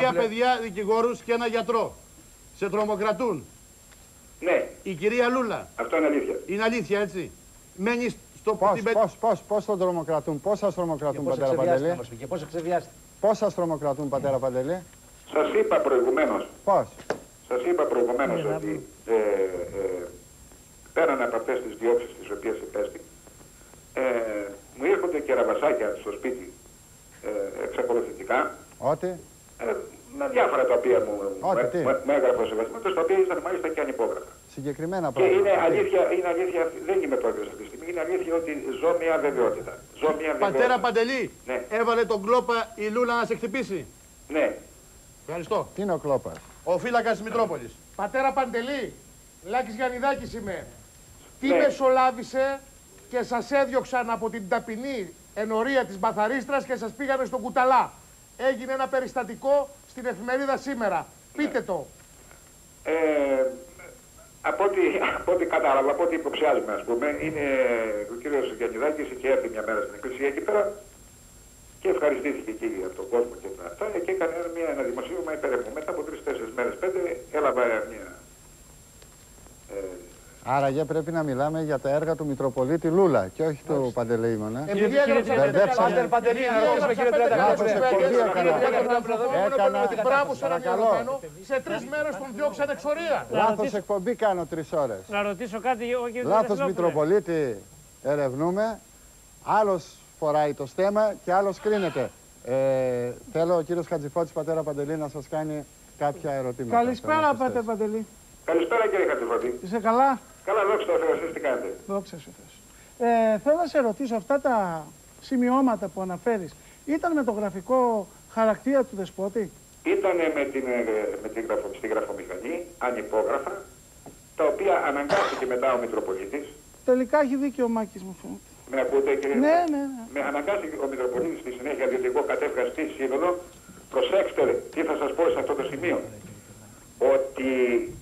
Τρία παιδιά δικηγόρους και ένα γιατρό. Σε τρομοκρατούν. Ναι, Η κυρία Λούλα. αυτό είναι αλήθεια. Είναι αλήθεια έτσι. Μένεις στο Πώς, στην πε- πώς, πώς, πώς τον τρομοκρατούν, πώς σας τρομοκρατούν, Πώς πατέρα εξεβιάστηκε, Παντελή; να μας πει, και πώς εξεβιάστηκε. Πώς σας τρομοκρατούν, πατέρα Παντελή; Σας είπα προηγουμένως, Πώς; σας είπα προηγουμένως ότι ε, ε, πέραν από αυτές τις διώξεις τις οποίες υπέστη, ε, μου έρχονται και ραβασάκια στο σπίτι ε, εξακολουθητικά, Ότι; Ε, με διάφορα τα οποία μου, Ό,τι, μου, τι. μου, μου έγραφε ο Σεβασμός, τα οποία ήταν μάλιστα και ανυπόγραφα. Συγκεκριμένα Και είναι πράγματα. αλήθεια, είναι αλήθεια, αυτή- δεν είμαι πρόεδρος αυτή τη στιγμή, είναι αλήθεια ότι ζω μια αβεβαιότητα. Ζω μια Πατέρα αβεβαιότητα. Παντελή, Ναι. έβαλε τον κλόπα η Λούλα να σε χτυπήσει. Ναι, Ευχαριστώ. Τι είναι ο κλόπας; Ο φύλακας της Μητρόπολης. Πατέρα Παντελή, Λάκης Γιαννιδάκης είμαι. Τι Ναι. μεσολάβησε και σας έδιωξαν από την ταπεινή ενορία της Μπαθαρίστρας και σας πήγανε στον Κουταλά. Έγινε ένα περιστατικό στην εφημερίδα σήμερα. Πείτε το. Ε, από ό,τι, από ό,τι κατάλαβα, από ό,τι υποψιάζουμε, ας πούμε, είναι ο κύριος Γιαννιδάκης είχε έρθει μια μέρα στην εκκλησία εκεί πέρα και ευχαριστήθηκε εκεί από τον κόσμο και τα αυτά και έκανε μια, ένα δημοσίευμα υπερεύμου. Μετά από τρεις-τέσσερις μέρες, πέντε, έλαβα μια... Ε, Άραγε πρέπει να μιλάμε για τα έργα του Μητροπολίτη Λούλα και όχι του Παντελεήμωνα. Επειδή έγραψα πέντε Μπερδέψαμε. Πάντελ Παντελή, να Επειδή ρωτήσουμε έγραψα κύριε πέντε Λάθος γραμμές εκπομπή για έκανα. τον άνθρωπο, Έκανα. ότι Μπράβο σε έναν Παρακαλώ. ιερωμένο. Σε τρεις μέρες τον διώξαν εξορία. Λάθος εκπομπή κάνω τρεις ώρες. Να ρωτήσω κάτι, ο κύριος Λάθος Βασιλόπουλε. Μητροπολίτη ερευνούμε. Άλλος φοράει το στέμα και άλλος κρίνεται. Ε, θέλω ο κύριος Χατζηφώτης, πατέρα Παντελή, να σας κάνει κάποια ερωτήματα. Καλησπέρα, Θέλω να σας Πάτερ θέσει. Παντελή. καλησπέρα κύριε Χατζηφωτή. Είσαι καλά. Καλά, δόξα τω Θεώ, εσείς τι κάνετε; Δόξα σου Θεός. Ε, θέλω να σε ρωτήσω, αυτά τα σημειώματα που αναφέρεις, ήταν με το γραφικό χαρακτήρα του δεσπότη; Ήτανε με την, ε, με την γραφο, στη γραφομηχανή, ανυπόγραφα, τα οποία αναγκάστηκε μετά ο Μητροπολίτης. Τελικά έχει δίκιο ο Μάκης μου φαίνεται. Με ακούτε κύριε Ναι, ναι, ναι. Με αναγκάστηκε ο Μητροπολίτης στη συνέχεια, διότι εγώ κατέφυγα στη Σύνοδο. Προσέξτε τι θα σας πω σε αυτό το σημείο. Ότι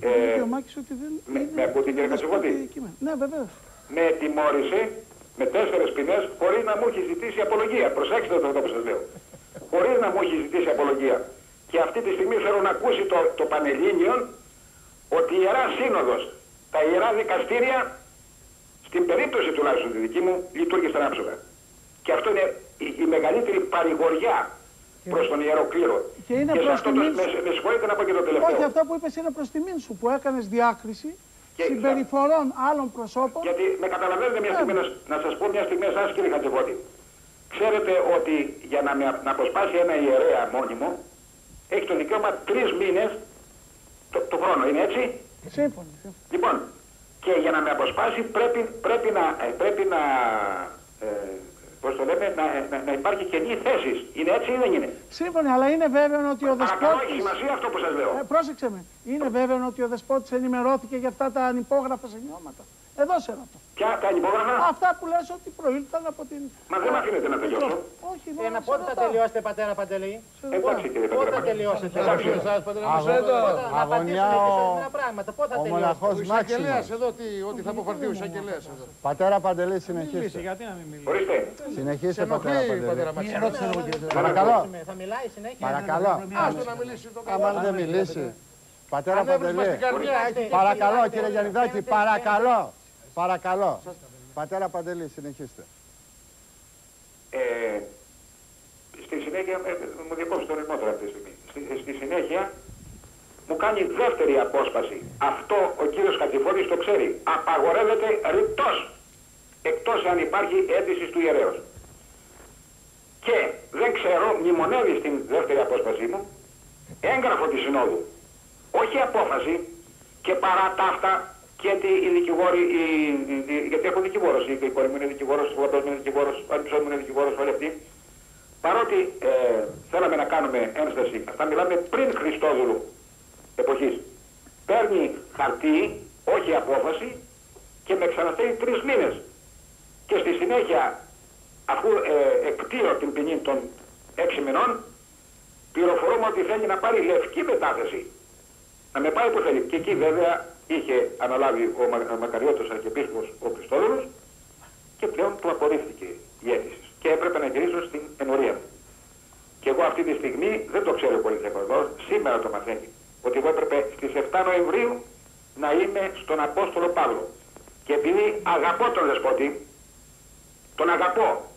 ε, Δίκιο ο Μάκης ότι δεν με- είναι με ακούτε, κύριε δεσπότη Χατζηφώτη; κείμενο. Ναι, βεβαίως. με τιμώρησε με τέσσερες ποινές χωρίς να μου έχει ζητήσει απολογία. Προσέξτε το αυτό που σας λέω. Χωρίς να μου έχει ζητήσει απολογία. Και αυτή τη στιγμή θέλω να ακούσει το, το Πανελλήνιον ότι η Ιερά Σύνοδος, τα Ιερά Δικαστήρια, στην περίπτωση τουλάχιστον τη δική μου, λειτουργήσαν άψογα. Και αυτό είναι η, η μεγαλύτερη παρηγοριά προς τον Ιερό Κλήρο. Και είναι σε προς αυτό το, τιμήν με, σου. με συγχωρείτε να πω και το τελευταίο. Όχι, αυτά που είπες είναι προς τιμήν σου, που έκανες διάκριση Και- συμπεριφορών άλλων προσώπων. Γιατί με καταλαβαίνετε μια στιγμή, να, να σας πω μια στιγμή εσάς κύριε Χατζηγότη. Ξέρετε ότι για να, με, να αποσπάσει ένα ιερέα μόνιμο, έχει το δικαίωμα τρεις μήνες το, το χρόνο, είναι έτσι; Σύμφωνοι. σύμφωνοι. Λοιπόν, και για να με αποσπάσει πρέπει, πρέπει να, ε, πρέπει να, ε, πώς το λέμε, να, ε, να, να υπάρχει καινή θέση. Είναι έτσι ή δεν είναι; Σύμφωνοι, αλλά είναι βέβαιο ότι ο Παρακαλώ, έχει δεσπότης... σημασία αυτό που σας λέω. Ε, πρόσεξε με. Είναι βέβαιο ότι ο δεσπότης ενημερώθηκε για αυτά τα ανυπόγραφα σημειώματα. Εδώ σε ρωτώ. Ποια τα υπόγραφα. Αυτά που λες ότι προήλθαν από την... Μα δεν με αφήνετε να τελειώσω. Όχι, Ε, δεν να πότε θα τελειώσετε, πατέρα Παντελή; Εντάξει κύριε Πότε θα Πατέρα. τελειώσετε. Εντάξει. Εσάς, πατέρα Αγω- Μισέλο. Να Αγωνιά απαντήσετε ο- σε ορισμένα πράγματα. Πότε θα Ο τελειώσετε; μοναχός Ο εισαγγελέας Μάξιμος. εδώ, τι, ό,τι θα αποφαρθεί ο εισαγγελέας εδώ. Πατέρα Παντελή, Μιλήσει, συνεχίστε. γιατί να μην μιλήσει. Ορίστε. Συνεχίστε, πατέρα Ενοχλεί, Παντελή. πατέρα Μαξίμου. Παρακαλώ. Θα μιλάει συνέχεια; Παρακαλώ. Άστο να μιλήσει το Άμα δεν μιλήσει. Πατέρα Ανέβρισμα στην Παντελή. καρδιά. έχει- Παρακαλώ, κύριε Γιαννιδάκη, παρακαλώ. Παρακαλώ. Πατέρα Παντελή, συνεχίστε. Ε, στη συνέχεια, ε, μου διακόψει το ρυθμό τώρα αυτή τη στιγμή. Στη, στη συνέχεια μου κάνει δεύτερη απόσπαση. Αυτό ο κύριος Χατζηφώτης το ξέρει. Απαγορεύεται ρητός. Εκτός αν υπάρχει αίτηση του ιερέως. Και δεν ξέρω, μνημονεύει στην δεύτερη απόσπασή μου έγγραφο της Συνόδου. Όχι απόφαση και παρά τα αυτά και ότι οι δικηγόροι, οι, οι- οι- γιατί έχω δικηγόρος, η, η κόρη μου είναι δικηγόρος, ο πατέρα μου είναι δικηγόρος, ο αντιψό μου είναι δικηγόρος, όλοι αυτοί. Παρότι ε, θέλαμε να κάνουμε ένσταση, αυτά μιλάμε πριν Χριστόδουλου εποχής. Παίρνει χαρτί, όχι απόφαση και με ξαναφέρει τρεις μήνες. Και στη συνέχεια, αφού ε, εκτείω την ποινή των έξι μηνών, πληροφορούμε ότι θέλει να πάρει λευκή μετάθεση. Να με πάει που θέλει. Και εκεί βέβαια είχε αναλάβει ο, Μα, ο Μακαριώτος Αρχιεπίσκοπος ο Χριστόδουλος και πλέον του απορρίφθηκε η αίτηση. Και έπρεπε να γυρίσω στην ενορία μου. και εγώ αυτή τη στιγμή δεν το ξέρω πολύ εδώ, σήμερα το μαθαίνει, ότι εγώ έπρεπε στις 7 Νοεμβρίου να είμαι στον Απόστολο Παύλο. Και επειδή αγαπώ τον Δεσπότη, τον αγαπώ,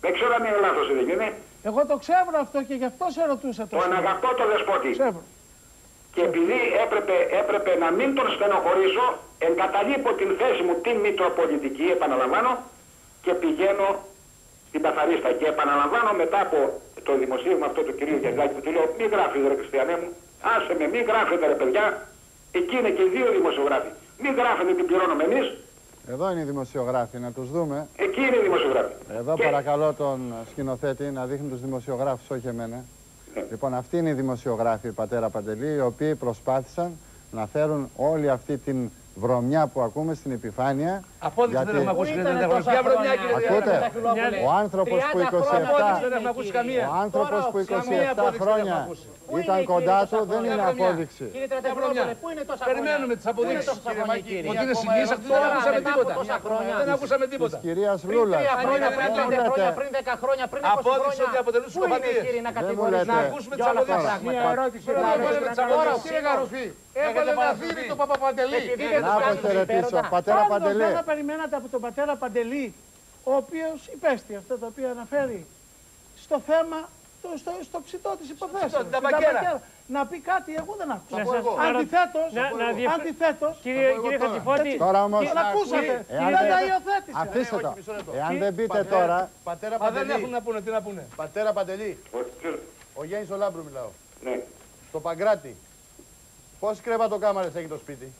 δεν ξέρω αν είναι λάθος ή δεν είναι, Εγώ το ξέρω αυτό και γι' αυτό σε ρωτούσα το τον σήμερα. αγαπώ τον Δεσπότη. Ξέρω. Και επειδή έπρεπε, έπρεπε να μην τον στενοχωρήσω, εγκαταλείπω την θέση μου την Μητροπολιτική, επαναλαμβάνω, και πηγαίνω στην Παθαρίστα. Και επαναλαμβάνω μετά από το δημοσίευμα αυτό του κυρίου Γερδάκη που του λέω μη γράφεις ρε Χριστιανέ μου, άσε με, μη γράφετε ρε παιδιά, εκεί είναι και οι δύο δημοσιογράφοι. Μη γράφετε τι πληρώνουμε εμείς, Εδώ είναι οι δημοσιογράφοι, να τους δούμε. εκεί είναι οι δημοσιογράφοι. Εδώ Και- παρακαλώ τον σκηνοθέτη να δείχνει τους δημοσιογράφους, όχι εμένα. Λοιπόν, αυτοί είναι οι δημοσιογράφοι, πατέρα Παντελή, οι οποίοι προσπάθησαν να φέρουν όλη αυτή την βρωμιά που ακούμε στην επιφάνεια. Απόδειξη δεν γιατί έχουμε ακούσει Πού κύριε ήτανε Τεταγωνιστή. τόσα Ποια βρωμιά χρόνια, κύριε Ακούτε. Τεταγωνιστή. Ο άνθρωπος που 30 27 χρόνια δεν έχουμε ακούσει καμία. Ο άνθρωπος που Τώρα, 27 απόδειξη χρόνια δεν έχουμε Πού είναι ήταν η κοντά κυρία του τόσα δεν χρόνια; είναι Βρωμιά. απόδειξη. Κύριε Τρατευλόπουλε, πού είναι τόσα χρόνια; Περιμένουμε τις αποδείξεις, Πού είναι τόσα κύριε χρόνια, Μάκη. κύριε. Ότι είναι Ακόμα συγγύης, αυτή δεν τώρα, ακούσαμε μετά από τίποτα. τόσα χρόνια; Δεν ακούσαμε Της τίποτα. κυρίας Πριν Λούλας. τρία χρόνια, Αν πριν είναι πέντε λέτε. χρόνια, πριν 10 χρόνια, πριν 20 Απόδειξη χρόνια. ότι αποτελούν Πού είναι συκοφαντίες. κύριε να Δεν μου κατηγορήσουν λέτε. Να ακούσουμε για τις όλα αυτά αποδείξεις. πράγματα. Μια ερώτηση. Πρέπει να Τώρα, ακούσουμε τις Τώρα, αποδείξεις. κύριε Γαρουφή, έβαλε ένα θύρι το Παπαπαντελή. Επειδή δεν Να τους κάνουν αποχαιρετήσω. συμφέροντα. Πατέρα Πάντως Παντελή. Δεν θα περιμένατε από τον πατέρα Παντελή, ο οποίος υπέστη αυτό το οποίο αναφέρει στο θέμα, το, στο, στο ψητό της υποθέσεως. ψητό, την στην ταμπακέρα. ταμπακέρα. Να πει κάτι, εγώ δεν άκουσα. Να σας- να- Αντιθέτως, να- να διευκ- αντιθέτως, Κύριε, κύριε Χατζηφώτη, Τώρα όμως, τον ακούσατε, Εάν δεν δεν- τα υιοθέτησε. αφήστε το. μισό λεπτό. Εάν δεν πείτε τώρα, Πατέρα Μα δεν Παντελή, έχουν να πούνε, τι να πούνε. πατέρα Παντελή, Ο- ποιος- ο Γιάννης ο Λάμπρου μιλάω. Ναι. Στο Παγκράτι, πόσες κρεβατοκάμαρες έχει το σπίτι;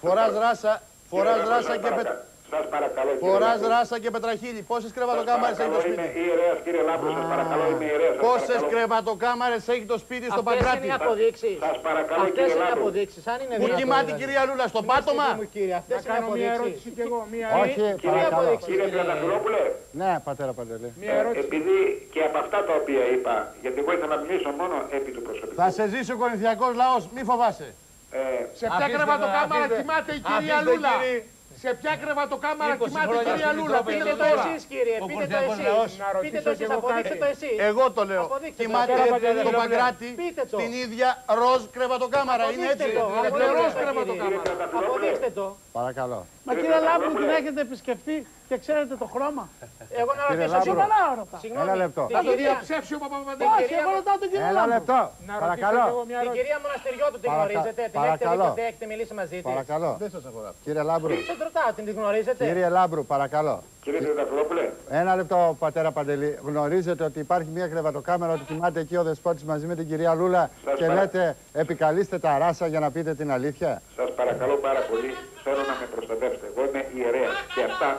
Φοράς ράσα, φοράς Κύριε ράσα Λάμπρο, και, σας πε... παρακα- Σας παρακαλώ κύριε φοράς Λάμπρο. ράσα και πετραχήλι. Πόσες Σας κρεβατοκάμαρες έχει το παρακαλώ, σπίτι; είμαι ιερέας κύριε Λάμπρος, σας παρακαλώ είμαι ιερέας. σας Πόσες παρακαλώ. κρεβατοκάμαρες έχει το σπίτι στο Αυτές είναι Παγκράτι. οι αποδείξεις. Σας παρακαλώ Αυτές κύριε είναι οι Λάμπρος. αποδείξεις. Αν είναι Που δύο κοιμάται η αποδείξεις. κυρία Λούλα στο πάτωμα. Μου, κύριε, αυτές Να είναι κάνω μια ερώτηση αποδείξεις. κι εγώ. Μια όχι, Κύριε, παρακαλώ. κύριε Τριανταφυλόπουλε, Ναι, πατέρα Παντελή. Μια ε, ερώτηση. επειδή και από αυτά τα οποία είπα, γιατί εγώ ήθελα να μιλήσω μόνο επί του προσωπικού. Θα σε ζήσει ο Κορινθιακός λαός, μη φοβάσαι. Ε, Σε ποια Αφήστε κρεβατοκάμαρα να- αφήστε- κοιμάται η κυρία αφήστε, Λούλα; κύριε. Σε ποια κρεβατοκάμαρα 20 κοιμάται η χρόνια κυρία στην Λούλα. Μητρόπολη. Πείτε Πείτε το το τώρα. εσείς κύριε, Ο πείτε το Κορινθιακός λαός. εσείς. Να ρωτήσω Πείτε το κι εσείς, εγώ αποδείξτε κάτι. το εσείς. Εγώ το λέω. Αποδείξτε το. Κοιμάται Πατέρα στο Παντελή, Παγκράτη πείτε το. στην ίδια ροζ κρεβατοκάμαρα. Είναι Αποδείξτε έτσι; το. Είναι Αποδείξτε ροζ το, κρεβατοκάμαρα. κύριε Τριανταφυλόπουλε, Αποδείξτε το. Παρακαλώ. Μα κύριε Λάμπρου την έχετε επισκεφτεί; Και ξέρετε το χρώμα. Εγώ να ρωτήσω Λάμπρο. σοβαρά. Σοβαρά ρωτάω. Συγγνώμη. Ένα λεπτό. Την Θα το κυρία- διαψεύσει ο Παπαπαντελής. Όχι, εγώ ρωτάω τον κύριο Ένα Λάμπρου. λεπτό. Να ρωτήσω κι Παρακαλώ. εγώ μια Την ερώτηση. κυρία Μοναστεριώτου την Παρακα- γνωρίζετε, την έχετε δει παρακαλώ. ποτέ, έχετε μιλήσει μαζί της. Παρακαλώ. Δεν σας αγοράζω. Κύριε Λάμπρου. Δεν ρωτάω, την γνωρίζετε; Κύριε Λάμπρου, παρακαλώ. Κύριε Τριανταφυλόπουλε, Ένα λεπτό, πατέρα Παντελή. Γνωρίζετε ότι υπάρχει μια κρεβατοκάμερα ότι κοιμάται εκεί ο δεσπότης μαζί με την κυρία Λούλα Σας και παρα- λέτε επικαλείστε τα ράσα για να πείτε την αλήθεια; σας παρακαλώ πάρα πολύ, θέλω να με προστατεύσετε. Εγώ είμαι ιερέας και αυτά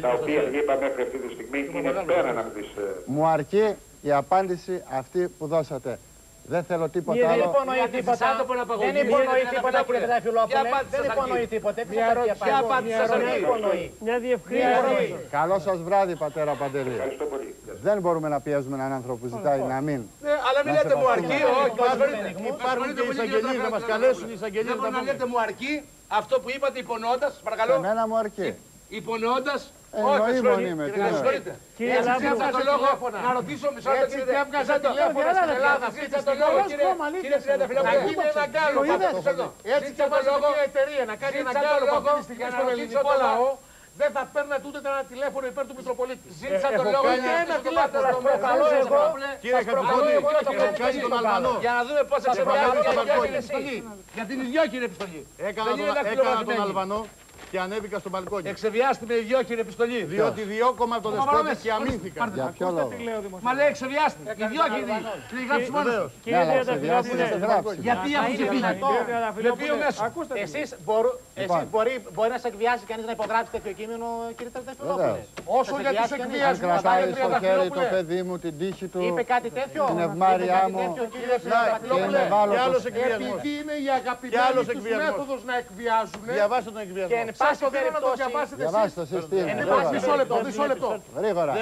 τα οποία είπα μέχρι αυτή τη στιγμή είναι πέραν από τις... ε, Μου αρκεί η απάντηση αυτή που δώσατε. Δεν θέλω τίποτα Δεν άλλο. υπονοεί Γιατί τίποτα. σαν το ποναπαγωγή, Δεν υπονοεί κύριε τίποτα κύριε Τριανταφυλόπουλε. Τριανταφυλόπουλε. Ποια απάντηση Δεν σας υπονοεί αρκεί. τίποτα. Ποια Μια ερώτηση. Ποια απάντηση σας Δεν αρκεί. υπονοεί. μια διευκρίνηση. Καλό σας βράδυ, πατέρα Παντελή. Ευχαριστώ πολύ. Δεν μπορούμε να πιέζουμε έναν άνθρωπο που ζητάει να μην. Ναι, αλλά μην λέτε μου αρκεί, όχι, με συγχωρείτε. Υπάρχουν και οι πολύ, κύριε εισαγγελίες να μας Τριανταφυλόπουλε. καλέσουν οι εισαγγελίες Δεν να μπορεί να πούμε. λέτε μου αρκεί αυτό που είπατε υπονοώντας, σας παρακαλώ. Εμένα μου αρκεί. Υπονοώντας, Ε, όχι, με εννοεί συγχωρείτε. μονίμαι, Κύριε, τι με να- συγχωρείτε. Κύριε Έτσι Λάμπρου, πιάσα το λόγο να ρωτήσω μισό λεπτό Έτσι κύριε και έβγαζα Μισό λεπτό. τηλέφωνα στην Ελλάδα αυτή τη Ζήτησα το στιγμή. λόγο Καλώς κύριε κόμμα, αλήθεια κύριε σας Τριανταφυλόπουλε. λέω. Να γίνει ένα γκάλο. Το είδες. Μισό λεπτό. Έτσι Ζήτησα και το βάζετε λόγο. μια εταιρεία να κάνει ένα Ζήτησα το γκάλο αυτή λόγο τη στιγμή για να στον ρωτήσω ελληνικό το λαό. Δεν θα παίρνατε ούτε ένα τηλέφωνο υπέρ του Μητροπολίτη. Ζήτησα Ε, το έχω λόγο κάνει για ένα να τηλέφωνο στο στο προκαλώ Κύριε εγώ. Τριανταφυλόπουλε, Κύριε σας προκαλώ Χατζηφώτη, εγώ να το έχω κάνετε κάνει τον εσείς. Αλβανό. Για να δούμε πώς θα σε προκαλώ βγάλει τον η Αλβανό. δυο επιστολή. Για την ιδιόκυρη επιστολή. Έκανα Δεν τον, είναι έκανα τον δακτυλογραφημένη. Αλβανό και ανέβηκα στο μπαλκόνι. Εξεβιάστε με ιδιόκυρη επιστολή. Διότι διώκομαι από τον Ακόμα δεσπότη πάμε. και αμήνθηκα. Για ποιο λόγο; Μα λέει εξεβιάστε. Ιδιόκυρη. Τη γράψει μόνος. Βεβαίως. Ναι, Κύριε αλλά ξεδιάστε να Τριανταφυλόπουλε, σε γράψει. Γιατί έχουν ξεφύγει. Με ποιο μέσο; Ακούστε. Εσείς, μπορού- εσείς Λοιπόν. μπορεί, μπορεί να σε εκβιάσει κανείς να υπογράψει τέτοιο κείμενο, κύριε Τριανταφυλόπουλε. Βεβαίως. Όσο Θα σε για τους εκβιάσει κανείς. Αν εκβιασμούς, κρατάει κύριε στο χέρι το Τριανταφυλόπουλε. παιδί μου την τύχη του Είπε κάτι τέτοιο; την ευμάρειά Είπε κάτι μου τέτοιο, κύριε και Τριανταφυλόπουλε. είναι Και άλλος ευάλωτος. εκβιασμός. Επειδή είναι η Και αγαπημένη άλλος τους εκβιασμός. μέθοδος να εκβιάζουν. Διαβάστε τον Και εκβιασμό. Εν Σας πάση το δίνω να το περιπτώσει, διαβάσετε εσείς. Διαβάστε εσείς τι είναι. Εν Μισό πάση Γρήγορα. λεπτό, μισό λεπτό. Γρήγορα.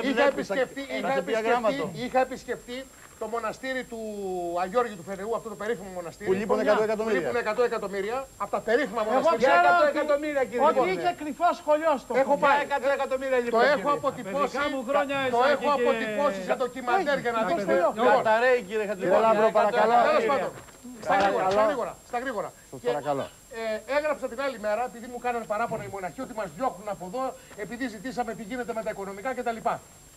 Είχα επισκεφτεί, είχα επισκεφτεί, είχα επισκεφτεί το μοναστήρι του Αγιώργη του Φεραιού, αυτό το περίφημο μοναστήρι. Που λείπουν 100 εκατομμύρια. Που λείπουν 100 εκατομμύρια. Από τα περίφημα Εγώ μοναστήρια. ξέρω εκατό ότι, εκατομμύρια, κύριε ότι Λιβόρνε. είχε κρυφός σχολείο στο Έχω κουμπί. πάει. 100 εκατομμύρια Το λοιπόν. έχω αποτυπώσει. δικά μου χρόνια Το Ισάκη έχω και- αποτυπώσει σε ντοκιμαντέρ για να Έχει, δείξετε. έχει, Λοιπόν, Καταραίει κύριε Κύριε Χατζηφόρη. Λάμπρο, παρακαλώ. Τέλος πάντων. Στα γρήγορα, στα Παρακαλώ. γρήγορα, στα γρήγορα. Σας Και, παρακαλώ. ε, έγραψα την άλλη μέρα, επειδή μου κάνανε παράπονα οι μοναχοί ότι μας διώχνουν από εδώ, επειδή ζητήσαμε τι γίνεται με τα οικονομικά κτλ.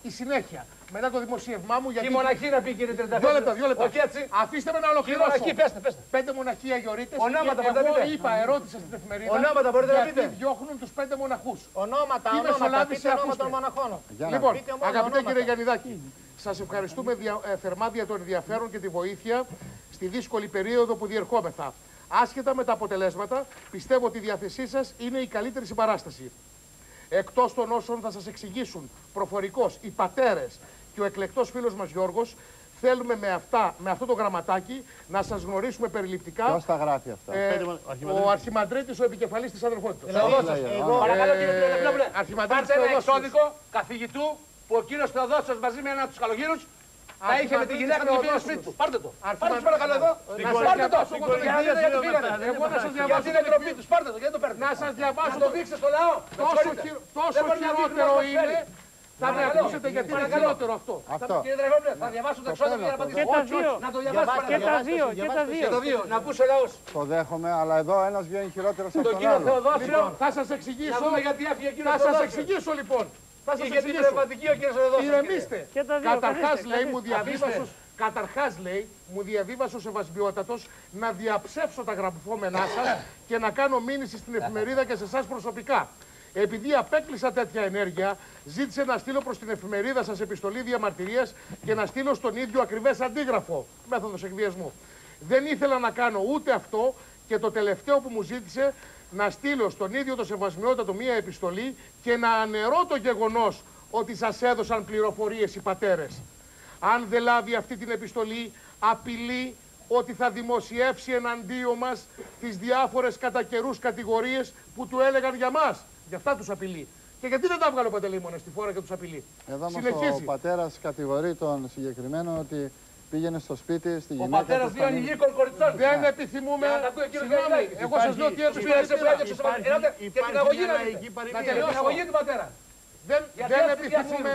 Η συνέχεια, μετά το δημοσίευμά μου, γιατί. Τι μοναχή να πει κύριε Τρενταφύλλου. Δύο λεπτά, δύο λεπτά. Όχι έτσι. Αφήστε με να Τι ολοκληρώσω. μοναχή, πέστε, πέστε. Πέντε μοναχοί αγιορείτες Ονόματα και μπορείτε να εγώ πείτε. είπα, ερώτησα στην εφημερίδα. Ονόματα μπορείτε να γιατί πείτε. διώχνουν τους πέντε μοναχούς. Ονόματα, Τι ονόματα, μεσολάβηση πείτε ονόματα ακούστε. των μοναχών. Για να Λοιπόν, Πείτε μόνο αγαπητέ ονόματα. κύριε Γιαννιδάκη, σας ευχαριστούμε δια, ε, θερμά για το ενδιαφέρον και τη βοήθεια στη δύσκολη περίοδο που διερχόμεθα. Άσχετα με τα αποτελέσματα, πιστεύω ότι η διάθεσή σας είναι η καλύτερη συμπαράσταση. Εκτός των όσων θα σας εξηγήσουν προφορικώ οι πατέρες και ο εκλεκτός φίλος μας Γιώργος, θέλουμε με, αυτά, με αυτό το γραμματάκι να σας γνωρίσουμε περιληπτικά. Ποιος τα γράφει αυτά; ε, Πέντε μα- ο Αρχιμανδρίτης. ο Αρχιμαντρίτης, ο επικεφαλής της αδερφότητας. Θεοδόσος. Εγώ- Παρακαλώ Ε, κύριε Τρενταφύλλου. Αρχιμαντρίτης Πάρτε ένα Θεοδόσιος. εξώδικο καθηγητού που ο κύριος Θεοδόσιος μαζί με έναν από τους καλογύρους θα είχε με τη γυναίκα του και πήγε σπίτι του. Πάρτε το. Πάρτε το παρακαλώ εδώ. Να σας Πάρτε το. διαβάσω εγώ το Για να δείτε γιατί φύγατε. Εγώ να σας Για διαβάσω την το εκτροπή τους. Πάρτε το. Γιατί το παίρνετε. Να σας διαβάσω Να το δείξετε στο λαό. Με Τόσο, συγχωρείτε. χειρο- Δεν τόσο μπορεί να δείχνει χειρότερο όπως είναι. θέλει. Θα με Παρακαλώ. ακούσετε γιατί είναι Παρακαλώ. χειρότερο αυτό. Αυτό. Κύριε Τρεβόπουλε, θα διαβάσω το εξώδικο για να θέλω, απαντήσω. Και τα Όχι, δύο. όχι. Να το διαβάσω Και παρακαλώ. τα δύο, και τα Και τα δύο. δύο. Να ακούσει ο λαός. Το δέχομαι, αλλά εδώ ένας βγαίνει χειρότερος από Το τον κύριο άλλο. Θεοδόσιο. Λοιπόν, θα σας Να εξηγήσω. δούμε γιατί έφυγε ο κύριος Θα σας Θεοδόσιος. εξηγήσω λοιπόν. Θα σας Είχε την εξηγήσω. πνευματική ο κύριος Θεοδόσιος. Ηρεμήστε. Και τα δύο, Καταρχάς καθίστε, λέει, μου καθίστε. διαβίβασε. Καταρχάς λέει, μου διαβίβασε ο Σεβασμιότατος να διαψεύσω τα γραμμοφόμενά σας και να κάνω μήνυση στην εφημερίδα και σε εσάς προσωπικά. Επειδή απέκλεισα τέτοια ενέργεια, ζήτησε να στείλω προς την εφημερίδα σας επιστολή διαμαρτυρίας και να στείλω στον ίδιο ακριβές αντίγραφο. Μέθοδος εκβιασμού. Δεν ήθελα να κάνω ούτε αυτό και το τελευταίο που μου ζήτησε να στείλω στον ίδιο το Σεβασμιότατο μία επιστολή και να αναιρώ το γεγονός ότι σας έδωσαν πληροφορίες οι πατέρες. Αν δεν λάβει αυτή την επιστολή, απειλεί ότι θα δημοσιεύσει εναντίον μας τις διάφορες κατά καιρούς κατηγορίες που του έλεγαν για μας. Γι' αυτά τους απειλεί. Και γιατί δεν τα βγάλω παντελήμωνα στη φόρα και τους απειλεί. Εδώ μας ο Συνεχίζει. πατέρας κατηγορεί τον συγκεκριμένο ότι πήγαινε στο σπίτι στη Ο γυναίκα πατέρας του δύο στα νύχια. ανηλίκων κοριτσών. Δεν επιθυμούμε. Για να τα ακούει ο κύριος Συγγνώμη, Γαϊδάκης. εγώ σας λέω τι Τους έπρεπε πήρατε να που έδιωξε στο Υπάρχει- Ελάτε και την αγωγή να λαϊκή δείτε. παροιμία. Να τελειώσει την αγωγή του πατέρα. Δεν, Γιατί δεν έτσι επιθυμούμε.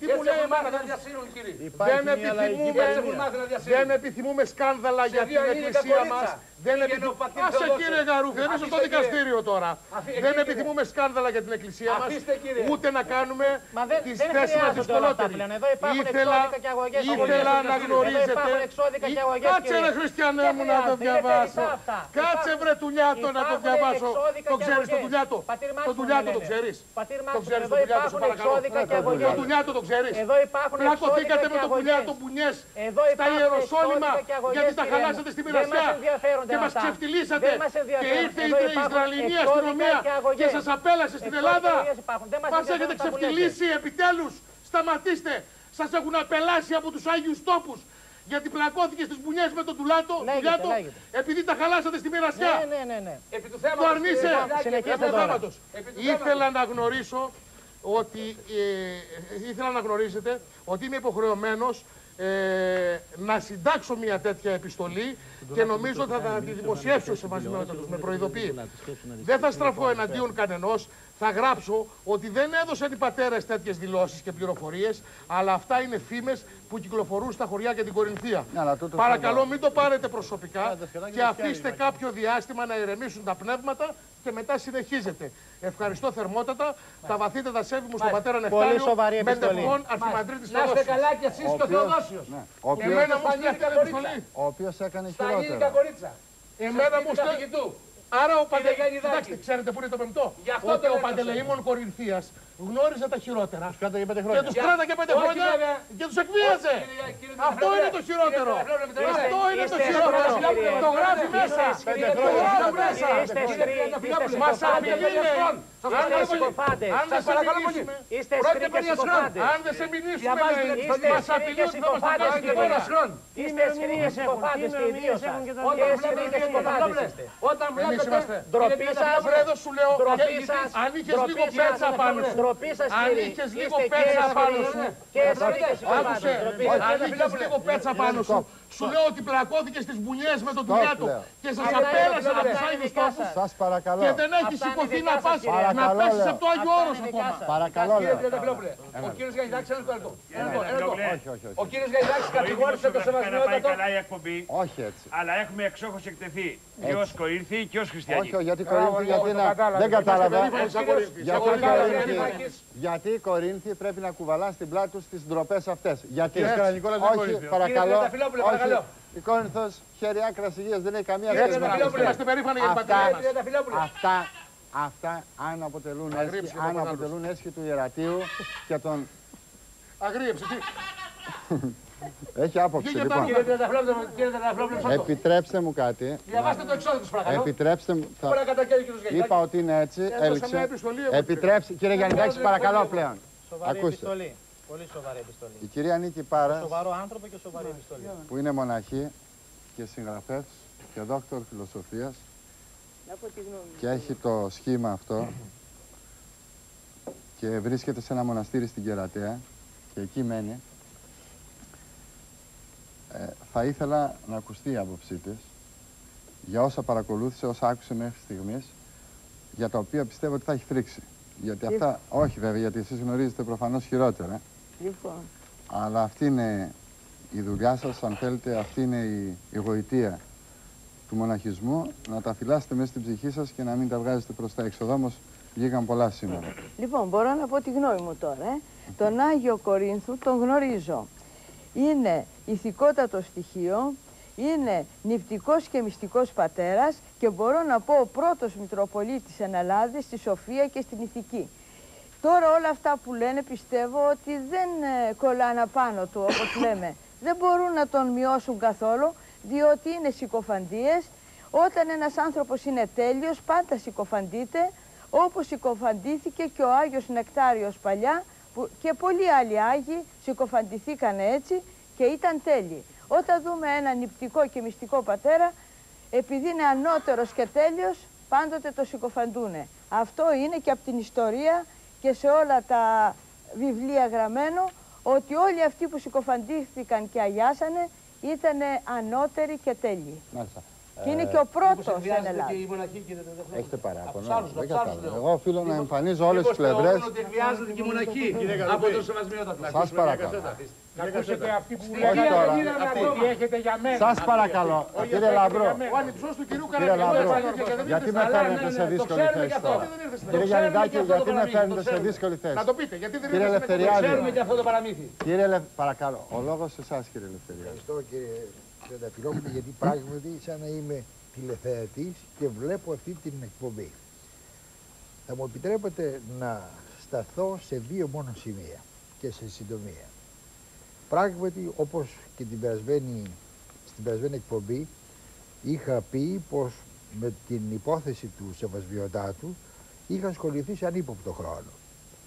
Διασύρουν. Τι Έτσι μου λέει έχουν μάθει εμένα. να διασύρουν κύριοι. Δεν μια λαϊκή Έτσι έχουν επιθυμούμε. μάθει να Δεν διασύρουν. επιθυμούμε σκάνδαλα Σε για δύο την ανήλικα εκκλησία κορίτσα. μας. Δεν Πήγαινε επιθυμούμε. ο πατήρ Άσε Θεοδόσιος. κύριε Γαρούφη, εμεί στο Αφήστε, δικαστήριο τώρα. Αφή- Δεν εκεί, επιθυμούμε σκάνδαλα για την εκκλησία μας. Αφήστε, κύριε. Ούτε να κάνουμε Μα δεν- τις δεν θέσεις μας χρειάζονται όλα αυτά δυσκολότερε. πλέον. Εδώ υπάρχουν Ήθελα, εξώδικα και αγωγές. ήθελα Αγωγές να στο γνωρίζετε. Εδώ υπάρχουν εξώδικα και Ή- αγωγές, Κάτσε κύριε. ρε Χριστιανέ Δεν μου να το χρειάζεται, είναι διαβάσω. περιττά αυτά. Κάτσε Υπάρχουν- βρε τουλιάτο να το υπάρχουν διαβάσω. εξώδικα Το και ξέρεις το αγωγές. τουλιάτο. Πατήρ Το Μάξιμο τουλιάτο λένε. το ξέρει. Πατήρ Το Μάξιμο, ξέρει εδώ το τουλιάτο, σου υπάρχουν παρακαλώ. εξώδικα και αγωγές. Το τουλιάτο το ξέρεις; Εδώ υπάρχουν Πλακωθήκατε εξώδικα με και το πουλιάτο αγωγές. μπουνιές Εδώ στα υπάρχουν Ιεροσόλυμα εξώδικα και αγωγές, γιατί τα κύριε χαλάσατε μου. στη Δεν μοιρασιά μας ενδιαφέρονται και μας αυτά. ξεφτυλίσατε Δεν μας και ενδιαφέρουν. ήρθε η Εδώ υπάρχουν Ισραηλινή εξώδικα αστυνομία και αγωγές. και σας απέλασε στην Εξώδικα Ελλάδα. και αγωγές υπάρχουν. Δεν μας Μας ενδιαφέρουν έχετε αυτά που λέτε. ξεφτυλίσει επιτέλους. Σταματήστε. Σας έχουν απελάσει από τους Άγιους τόπους. Γιατί πλακώθηκε στις μπουνιές με τον τουλάτο, Λέγεται, τουλιάτο, λέγεται. επειδή τα χαλάσατε στη μοιρασιά. Ναι, ναι, ναι, ναι. Επί του Το θέματος. αρνείσαι. κύριε Γαϊδάκη, Συνεχίστε επί του τώρα. θέματος. Επί του Ήθελα θέματος. να γνωρίσω ότι ε, ήθελα να γνωρίζετε ότι είμαι υποχρεωμένος ε, να συντάξω μια τέτοια επιστολή και νομίζω ότι θα, θα τη δημοσιεύσω σε μαζί με τους, με προειδοποιεί. Δεν θα στραφώ εναντίον κανενός, θα γράψω ότι δεν έδωσαν οι πατέρες τέτοιες δηλώσεις και πληροφορίες, αλλά αυτά είναι φήμες που κυκλοφορούν στα χωριά και την Κορινθία. Ναι, αλλά τούτο Παρακαλώ θέλω. μην το πάρετε προσωπικά και αφήστε κάποιο διάστημα να ηρεμήσουν τα πνεύματα και μετά συνεχίζετε. Ευχαριστώ θερμότατα. Τα βαθύτερα σέβη μου στον πατέρα Νεφτάλιο. σοβαρή επιστολή. Μεντεφών, αρχιμαντρίτης Να είστε Θεοδόσιος. καλά κι εσείς και ο Θεοδόσιος. Ναι. Ο οποίος, Εμένα μου Στα στέλνετε ανήλικα επιστολή. ο οποίος έκανε Στα ανήλικα χειρότερα. κορίτσα. Εμένα μου Σπίτι στέλνετε. καθηγητού. Άρα ο Παντελεήμων. Γαϊδάκη. Κοιτάξτε, ξέρετε που είναι το πεμπτό; Γι' αυτό Ότι το ο έδωσε. Παντελεήμων Κορινθίας γνώριζε τα χειρότερα. Κάτω για πέντε Και χρόνια. του Για- κράταγε πέντε Όχι, χρόνια βέβαια. και του εκβίαζε. Κύριε- κύριε Αυτό Τετραπλέ, είναι το χειρότερο. κύριε Τετραπλέ, με τρελαίνετε. Αυτό είναι το Είστε χειρότερο. εσχροί, Το γράφει μέσα. Είστε Το γράφει εσχροί, μέσα. είστε εσχροί, είστε Μας εσχροί. απειλεί. Σας Αν παρακαλώ δεν πολύ. συκοφάντες. αν δεν Σας σε παρακαλώ πολύ. μιλήσουμε, Είστε Πρόκειται σχροί και περί ασχρών. συκοφάντες. αν δεν σε μιλήσουμε, Διαβάζετε λέει, είστε μας σχροί απειλεί και ότι θα μας συκοφάντες πετάξει και τώρα. Τώρα σχρόν. Είστε σχροί και συκοφάντες και οι δύο σας. Όταν Και βλέπετε σχροί και κύριε συκοφάντες Κοντόπουλε, είστε. όταν Εμείς βλέπετε είμαστε. Ντροπή κύριε σας. Κοντόπουλε, Εδώ σου λέω, Ντροπή και- σας. αν είχες Ντροπή λίγο σας. πέτσα πάνω σου. Ντροπή σας, Αν κύριε. είχες λίγο Είστε πέτσα και πάνω σχροί σου. Και σχροί και συκοφάντες. Άκουσε, Ντροπή αν σας. είχες λίγο πέτσα πάνω σου, σου λέω ότι πλακώθηκες στις μπουνιές με τον δουλειά του λέω. και σας Αυτά είναι απέλασε δικά από τους σας. Άγιους Δικά τόπους σας. Σας παρακαλώ. και δεν έχεις Αυτά είναι σηκωθεί δικά να σας, πας κύριε. να Παρακαλώ, πέσεις λέω. από το Άγιο Αυτά Όρος είναι δικά ακόμα. σας. Παρακαλώ, Κύριε λέω. Τριανταφυλόπουλε, ο κύριος Γαϊδάκης, ένα λεπτό. Ένα λεπτό, ένα λεπτό. Όχι, όχι, όχι. Ο κύριος Γαϊδάκης κατηγόρησε το να πάει σεβασμιότατο. καλά η εκπομπή, Όχι έτσι. αλλά έχουμε εξόχως εκτεθεί και ως Κορίνθιοι και ως Χριστιανοί. Όχι, γιατί Κορίνθη, γιατί να... Δεν κατάλαβα. Γιατί οι Κορίνθιοι, γιατί οι Κορίνθιοι πρέπει να κουβαλάνε στην πλάτη τους τις ντροπές αυτές. Γιατί. Κύριε Καρανικόλα, δεν είναι Όχι, Κορίνθιος. παρακαλώ. Κύριε Τριανταφυλόπουλε, όχι. παρακαλώ. Η Κόρινθος χέρι άκρας υγείας δεν έχει καμία Κύριε σχέση με Τριανταφυλόπουλε, αυτό. Είμαστε περήφανοι για την Αυτά- πατρίδα μας. Τριανταφυλόπουλε. Αυτά, αυτά αν αποτελούν έσχη, Αγρίψε το αν πάνω τους. αποτελούν έσχη του ιερατείου και τον... Αγρίεψε, τι; Έχει άποψη Βγήκε λοιπόν. Κύριε Τριανταφυλόπουλε, κύριε Τριανταφυλόπουλε, σωστό. Επιτρέψτε μου κάτι. Διαβάστε το εξώδικο, σας παρακαλώ. Επιτρέψτε μου. θα- Μπορεί να καταγγέλει ο κύριος Γαϊδάκης. Είπα ότι είναι έτσι, μια έληξε. επιστολή εγώ Επιτρέψτε, κύριε Γιαννιδάκη, σας παρακαλώ πλέον. Σοβαρή Ακούστε. Επιστολή. Πολύ σοβαρή επιστολή. Η κυρία Νίκη Πάρας, Σοβαρό άνθρωπο και σοβαρή επιστολή. που είναι μοναχή και συγγραφέας και δόκτωρ φιλοσοφίας και έχει το σχήμα αυτό και βρίσκεται σε ένα μοναστήρι στην Κερατέα και εκεί μένει. Ε, θα ήθελα να ακουστεί η άποψή της για όσα παρακολούθησε, όσα άκουσε μέχρι στιγμής για τα οποία πιστεύω ότι θα έχει φρίξει. Γιατί αυτά, όχι βέβαια, γιατί εσείς γνωρίζετε προφανώς χειρότερα. Λοιπόν, Αλλά αυτή είναι η δουλειά σας, αν θέλετε, αυτή είναι η, η γοητεία του μοναχισμού, να τα φυλάσσετε μέσα στην ψυχή σας και να μην τα βγάζετε προς τα έξω. Εδώ όμως βγήκαν πολλά σήμερα. λοιπόν, μπορώ να πω τη γνώμη μου τώρα. Ε. Τον Άγιο Κορίνθου τον γνωρίζω. Είναι ηθικότατο στοιχείο, είναι νηπτικός και μυστικός πατέρας και μπορώ να πω ο πρώτος Μητροπολίτης εν Ελλάδη στη Σοφία και στην Ηθική. Τώρα όλα αυτά που λένε πιστεύω ότι δεν ε, κολλάνε πάνω του όπως λέμε. Δεν μπορούν να τον μειώσουν καθόλου διότι είναι συκοφαντίες. Όταν ένας άνθρωπος είναι τέλειος πάντα συκοφαντείται όπως συκοφαντήθηκε και ο Άγιος Νεκτάριος παλιά που και πολλοί άλλοι Άγιοι συκοφαντηθήκαν έτσι και ήταν τέλειοι. Όταν δούμε έναν νηπτικό και μυστικό πατέρα, επειδή είναι ανώτερος και τέλειος, πάντοτε το συκοφαντούνε. Αυτό είναι και από την ιστορία και σε όλα τα βιβλία γραμμένο, ότι όλοι αυτοί που συκοφαντήθηκαν και αγιάσανε ήταν ανώτεροι και τέλειοι. Μάλιστα. Και είναι και ο πρώτος εν Συνδυάζεται Ελλάδα. και η μοναχή, κύριε Τριανταφυλόπουλε. Έχετε παράπονο. τους άλλους, δεν από τους άλλους κατάλαβα. λέω. Εγώ οφείλω να εμφανίζω όλες τις Μήπως θεωρούν πλευρές. ότι εκβιάζεται και η μοναχή από το σεβασμιότατο. Σας παρακαλώ. Να ακούσετε αυτή που Όχι λέγατε τώρα. αυτή τι έχετε για μένα. Σας παρακαλώ, κύριε Λαμπρό. Ο ανυψός του κυρίου Κύριε Καραγιώτη Λαμπρό, αλήθεια και δεν γιατί ήρθε με στα φέρνετε ναι, σε ναι, το δύσκολη ξέρουμε θέση κι αυτό. τώρα. Δεν ήρθε στα Κύριε ξέρουμε Γιαννιδάκη, κι αυτό το γιατί με παραμύθι, φέρνετε το σε ξέρουμε. δύσκολη θέση. Να το πείτε, γιατί δεν Κύριε ήρθε στην Ελευθεριάδη. Ξέρουμε και αυτό το παραμύθι. Κύριε Λε... παρακαλώ, ο λόγος σε εσάς κύριε Ελευθερία. Ευχαριστώ κύριε Τρενταφυλόπουλο γιατί πράγματι σαν να είμαι τηλεθεατής και βλέπω αυτή την εκπομπή. Θα μου επιτρέπετε να σταθώ σε δύο μόνο σημεία και σε συντομία. Πράγματι όπως και την περασμένη, στην περασμένη εκπομπή είχα πει πως με την υπόθεση του Σεβασβιωτάτου είχα ασχοληθεί σε ανύποπτο χρόνο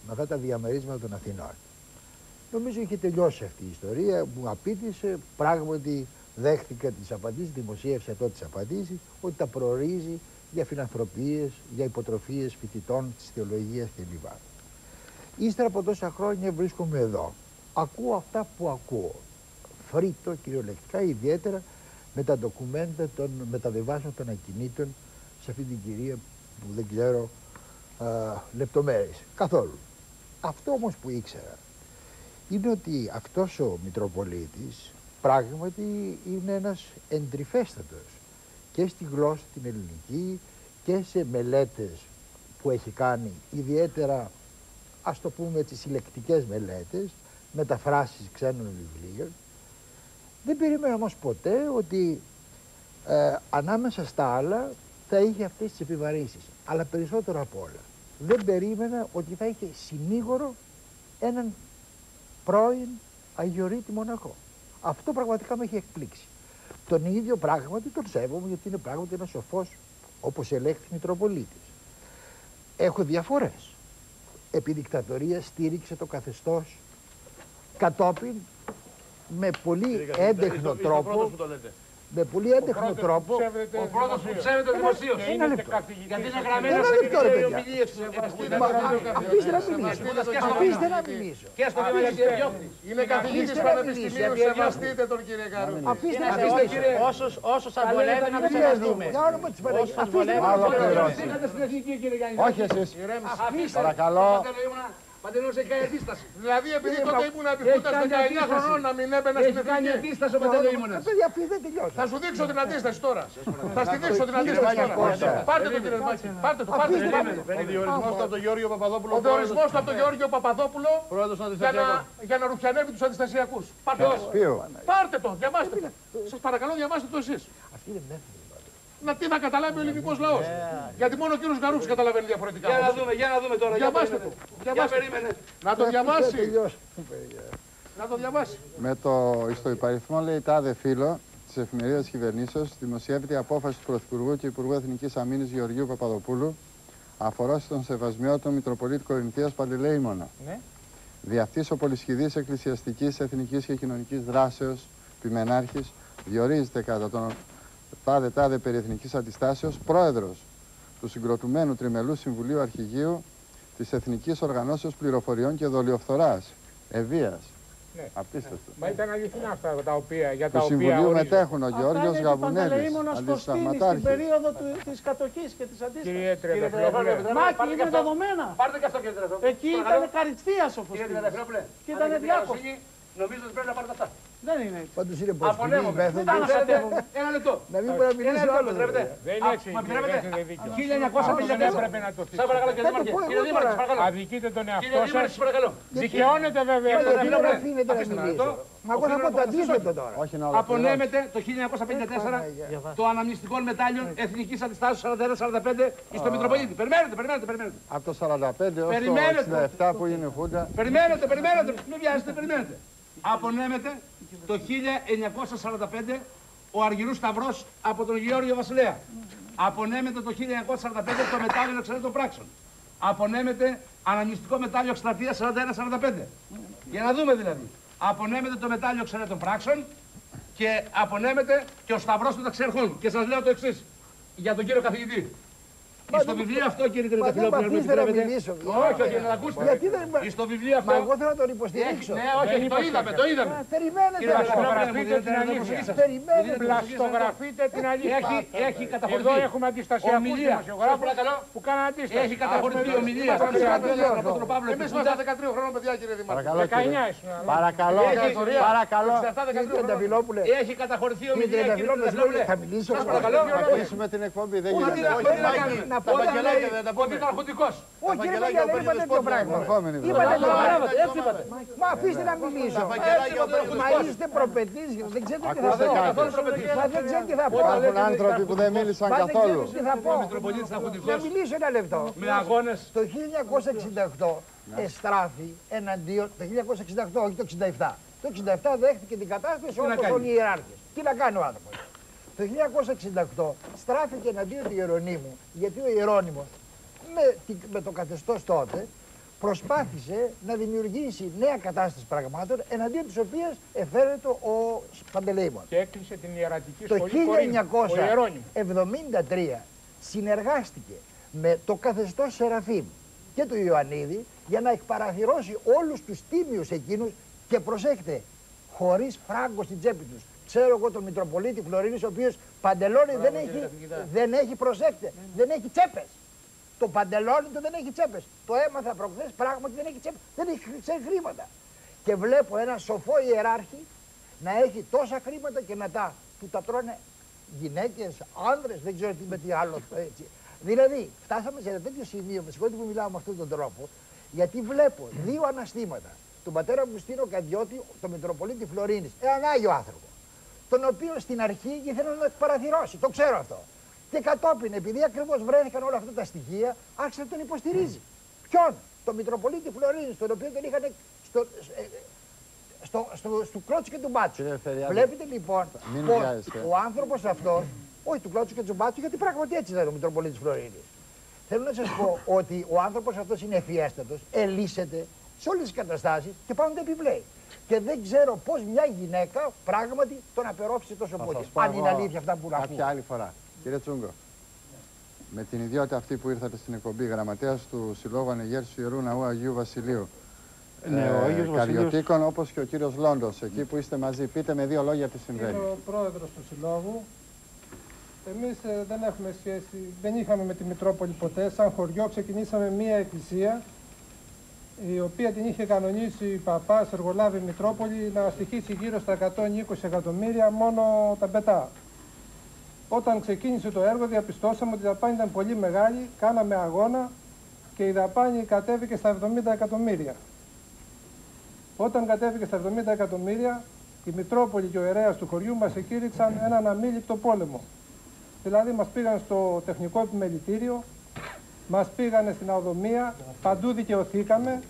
με αυτά τα διαμερίσματα των Αθηνών. Νομίζω είχε τελειώσει αυτή η ιστορία, μου απίτησε, πράγματι δέχτηκα τις απαντήσεις, δημοσίευσα τότε τις απαντήσεις, ότι τα προορίζει για φιλανθρωπίες, για υποτροφίες φοιτητών της θεολογίας κλπ. Ύστερα από τόσα χρόνια βρίσκομαι εδώ. Ακούω αυτά που ακούω. Φρίτο κυριολεκτικά, ιδιαίτερα με τα ντοκουμέντα των μεταβιβάσεων των ακινήτων σε αυτή την κυρία που δεν ξέρω α, λεπτομέρειες. Καθόλου. Αυτό όμως που ήξερα είναι ότι αυτός ο Μητροπολίτης πράγματι είναι ένας εντρυφέστατος και στη γλώσσα την ελληνική και σε μελέτες που έχει κάνει ιδιαίτερα ας το πούμε έτσι συλλεκτικές μελέτες μεταφράσεις ξένων βιβλίων δεν περίμενα όμως ποτέ ότι ε, ανάμεσα στα άλλα θα είχε αυτές τις επιβαρύνσεις αλλά περισσότερο απ' όλα δεν περίμενα ότι θα είχε συνήγορο έναν πρώην Αγιορείτη μοναχό. Αυτό πραγματικά με έχει εκπλήξει. Τον ίδιο πράγματι τον σέβομαι γιατί είναι πράγματι ένας σοφός όπως ελέγχθη Μητροπολίτης. έχω διαφορές. Επί δικτατορίας στήριξε το καθεστώς κατόπιν με πολύ έντεχνο τρόπο με πολύ έντεχνο τρόπο. Ο πρώτος που ψεύεται δημοσίως. Ένα λεπτό. Γιατί είναι γραμμένα Ένα σε λεπτό, ρε βιβλίο οι παιδιά. ομιλίες του. Μα, Αφήστε να μιλήσω. Αφήστε να μιλήσω. Και στο βήμα γιατί διώχνει. Είναι καθηγητής Αφήστε να πανεπιστημίου, μιλήσει, γιατί σεβαστείτε τον κύριε Καρού. Αφήστε να Αφήστε μιλήσω. όσους, όσους σας βολεύει να τους Κύριε σεβαστούμε. Δήμο, για όνομα της Παναγίας, Όσους σας αφήστε να βολεύει, ολοκληρώσω. Είχατε στην εθνική κύριε Γιάννη. Όχι εσείς. Αφήστε. Παρακαλώ. Παντελώς έχει κάνει αντίσταση. Δηλαδή επειδή Κύριε τότε Πα- ήμουν επιφούτας κάνει 19 αντίσταση. χρονών να μην έμπαινα στην Έχει κάνει εθνική. αντίσταση ο Παντελώ Τα Ήμωνας. παιδιά αφήστε τελειώσω. Θα σου δείξω την αντίσταση τώρα. Θα στη δείξω την αντίσταση τώρα. Πάρτε το κύριε Μάκη. Πάρτε το, πάρτε το. πάρτε το. Ο διορισμός του από τον Γεώργιο Παπαδόπουλο. Ο διορισμός του από τον Γεώργιο Παπαδόπουλο Πρόεδρος των για να, Αντιστασιακών. για να ρουφιανεύει τους αντιστασιακούς. Πάρτε το. Ποιο. Πάρτε το, διαβάστε το. Σας παρακαλώ διαβάστε το εσείς. Αυτή είναι μέθοδο. Να τι θα καταλάβει ο ελληνικός λαός. Γιατί μόνο ο κύριος Γαρούξης καταλαβαίνει διαφορετικά. Για να δούμε, για να δούμε τώρα. για Διαβάστε περίμενε. το. Για Διαβάστε. περίμενε. Να το διαβάσει. Τελειώσω. Να το διαβάσει. Με το στο υπαριθμό λέει τάδε φίλο της εφημερίδας κυβερνήσεως δημοσιεύεται η απόφαση του Πρωθυπουργού και Υπουργού Εθνικής Αμήνης Γεωργίου Παπαδοπούλου αφοράς στον σεβασμιό του Μητροπολίτη Κορινθίας Παντελεήμονα. Ναι. Δι' αυτής ο πολυσχηδής εκκλησιαστικής, εθνικής και κοινωνικής δράσεως πιμενάρχη διορίζεται κατά τον τάδε τάδε περί εθνικής αντιστάσεως πρόεδρος του συγκροτουμένου Τριμελού Συμβουλίου Αρχηγείου της Εθνικής Οργανώσεως Πληροφοριών και Δολιοφθοράς. Ευβίας. Ναι. Απίστευτο. Μα ήταν αληθινά αυτά τα οποία, για τα Του οποία Συμβουλίου ορίζονται. μετέχουν ο Γεώργιος Αυτά είναι Γαβουνέλης, Παντελεήμονας Κωστίνης στην αντισταγματάρχης. περίοδο του, της κατοχής και της αντίστασης. Κύριε Κύριε Τριανταφυλόπουλε. Τριανταφυλόπουλε, Μάκη, πάρτε και είναι αυτό. δεδομένα. Πάρτε και αυτό κύριε Τριανταφυλόπουλε. Εκεί Παρακαλώ. ήταν καριστίας ο Κύριε Φωστίνης. Τριανταφυλόπουλε. Και ήταν αν έχετε διάκοφος. καλοσύνη, Νομίζω ότι πρέπει να πάρετε αυτά. Δεν είναι έτσι. Πάντως είναι προσφυγή Απολέμομαι. μέθοδο. Δεν τα αναστατεύουμε. Ένα λεπτό. Να μην μπορεί να Ένα μιλήσει λεπτό, άλλο. με επιτρέπετε. Δεν είναι Α, έτσι, Μα κύριε, επιτρέπετε. έχετε δίκιο. 1954. έπρεπε να το Σας παρακαλώ κύριε Θα το Δήμαρχε. πω εγώ Κύριε Δήμαρχε, τώρα. σας παρακαλώ. Αδικείτε τον Κύριε εαυτό Δήμαρχε, σας. σας παρακαλώ. Δικαιώνεται βέβαια. Γιατί Κύριε δεν Δήμαρχε, αφήνετε να αφήστε με μιλήσω. λεπτό. Μα εγώ θα πω το αντίθετο τώρα. Όχι να ολοκληρώσει. Απονέμεται το 1954 το αναμνηστικό μετάλλιο Εθνικής Αντιστάσεως 41-45 στο Μητροπολίτης. Περιμένετε, περιμένετε, περιμένετε. Από το 45 έως Περιμένετε. το 67 που είναι η Χούντα. Περιμένετε, περιμένετε, μην βιάζετε, περιμένετε. Απονέμεται το 1945 ο Αργυρούς Σταυρός από τον Γεώργιο Βασιλέα. Απονέμεται το 1945 το μετάλλιο εξαιρέτων πράξεων. Απονέμεται αναμνηστικό μετάλλιο εκστρατεία 41-45. Για να δούμε δηλαδή. Απονέμεται το μετάλλιο εξαιρέτων πράξεων και απονέμεται και ο Σταυρός των Ταξιαρχών. Και σας λέω το εξής για τον κύριο καθηγητή. Μα Στο δεν- βιβλίο αυτό, κύριε Μα δεν Τριταφυλόπουλο, με αν μου αφήσετε να επιτρέπετε. μιλήσω. Όχι, όχι, να ακούσετε. Γιατί δεν με- Στο βιβλίο αυτό. Μα εγώ θέλω να τον Έχει, υποστηρίξω. ναι, όχι, όχι, το είδαμε, το είδαμε. Α, Περιμένετε. Κύριε να Βασιλόπουλε, πω. μου δίνετε την προσοχή σας. Περιμένετε. Πλαστογραφείτε την αλήθεια. Έχει, έχει καταχωρηθεί. Εδώ έχουμε αντιστασιακούς Ομιλία. δημοσιογράφους Σας παρακαλώ. που κάνουν αντίσταση. Έχει καταχωρηθεί Ας πούμε, ομιλία. είμαστε Σας κάτω. παρακαλώ, από τον Παύλο Εμείς Επικούντα. είμαστε 13 χρόνων παιδιά κύριε Δημάρχη. Παρακαλώ 19 κύριε. ήσουν. αλλά. Παρακαλώ. Έχει- Παρακαλώ. 17-13 Κύριε Ταβιλόπουλε, Έχει καταχωρηθεί κύριε ομιλία. κύριε Ταβιλόπουλε, Τριταφυλόπουλε. θα μιλήσω. Σας παρακαλώ. Θα κλείσουμε την εκπομπή. Δεν Μα τι γίνεται. Να- Όχι, τι να Μάκη. κάνουμε. να πω Όταν τα λέει δεν τα ότι πούμε. ήταν αρχοντικός. Όχι, κύριε Βαγγελάκη, Μαγιανέλη, ο είπα Πέγγιδος τέτοιο πώς πράγμα. Ερχόμενοι Είπατε βέβαια. το πράγμα. Έτσι είπατε. Μα αφήστε να μιλήσω. Βαγγελάκη, ο Πέγγιδος Μα πώς. είστε προπετής, δεν ξέρετε τι θα Ακούστε πω. κάτι. Μα δεν ξέρετε τι θα πω. Υπάρχουν άνθρωποι που δεν μίλησαν Μα δεν καθόλου. ξέρετε τι θα πω. Μητροπολίτης Να αρχοντικός. μιλήσω ένα λεπτό. Με αγώνες. Το 1968 εστράφη εναντίον, το 1968, όχι το 67. Το 67 δέχτηκε την κατάσταση να όπως κάνει; όλοι οι ιεράρχες. Τι να κάνει ο άνθρωπος; Το 1968 στράφηκε εναντίον του Ιερονίμου, γιατί ο Ιερώνυμος με, τη- με το καθεστώς τότε προσπάθησε να δημιουργήσει νέα κατάσταση πραγμάτων εναντίον της οποίας εφέρεται ο Παντελεήμων. Και έκλεισε την ιερατική Το σχολή Κορίνθου, ο Ιερώνυμος. 1973 συνεργάστηκε με το καθεστώς Σεραφείμ και του Ιωαννίδη για να εκπαραθυρώσει όλους τους τίμιους εκείνους και προσέχτε, χωρίς φράγκο στην τσέπη τους. Ξέρω εγώ τον Μητροπολίτη Φλωρίνης, ο οποίος παντελόνι δεν έχει, δεν έχει, προσέχτε, δεν έχει τσέπες. Το παντελόνι του δεν έχει τσέπες. Το έμαθα προχθές, πράγματι δεν έχει τσέπες, δεν έχει χρ- χρήματα. Και βλέπω ένα σοφό ιεράρχη να έχει τόσα χρήματα και να τα, του τα τρώνε γυναίκες, άνδρες, δεν ξέρω τι με τι άλλο έτσι. Δηλαδή, φτάσαμε σε ένα τέτοιο σημείο, με συγχωρείτε που μιλάω με αυτόν τον τρόπο, γιατί βλέπω δύο αναστήματα. Τον πατέρα μου Στήνο Καντιώτη, τον Μητροπολίτη Φλωρίνης, έναν Άγιο άνθρωπο, τον οποίο στην αρχή ήθελε να παραθυρώσει, το ξέρω αυτό. Και κατόπιν, επειδή ακριβώς βρέθηκαν όλα αυτά τα στοιχεία, άρχισε να τον υποστηρίζει. Ποιον, τον Μητροπολίτη Φλωρίνης, τον οποίο τον είχαν στο, ε, στο, στο, στο κλώτσο και του μπάτσου. Κύριε Φεριάδη, Βλέπετε λοιπόν μην πως βιάζεστε. ο άνθρωπος αυτός, όχι του κλώτσου και του μπάτσου, γιατί πράγματι έτσι ήταν ο Μητροπολίτης Φλωρίνης. Θέλω να σας πω ότι ο άνθρωπος αυτός είναι ευφιέστατος, ελίσσεται σε όλες τις καταστάσεις και πάνω το επιβλέει. Και δεν ξέρω πώς μια γυναίκα πράγματι τον απερόφησε τόσο Θα πολύ. σας πω Αν είναι εγώ αλήθεια αυτά που ακούω. Κάποια άλλη φορά. Κύριε Τσούγκο, με την ιδιότητα αυτή που ήρθατε στην εκπομπή, γραμματέας του Συλλόγου Ανεγέρσου Ιερού Ναού Αγίου Βασιλείου, Ναι, ο Άγιος Βασιλείος- Καριωτήκων, όπως και ο κύριος Λόντος, εκεί που είστε μαζί. Πείτε με δύο λόγια τι Είμαι συμβαίνει. ο πρόεδρος του Συλλόγου. Εμείς ε, δεν έχουμε σχέση, δεν είχαμε με τη Μητρόπολη ποτέ. Σαν χωριό ξεκινήσαμε μία εκκλησία η οποία την είχε κανονίσει η παπάς Εργολάβη Μητρόπολη να στοιχήσει γύρω στα 120 εκατομμύρια μόνο τα πετά. Όταν ξεκίνησε το έργο διαπιστώσαμε ότι η δαπάνη ήταν πολύ μεγάλη, κάναμε αγώνα και η δαπάνη κατέβηκε στα 70 εκατομμύρια. Όταν κατέβηκε στα 70 εκατομμύρια, η Μητρόπολη και ο ιερέας του χωριού μας εκήρυξαν έναν αμήλικτο πόλεμο. Δηλαδή μας πήγαν στο τεχνικό επιμελητήριο, μας πήγανε στην αοδομία, παντού δικαιωθήκαμε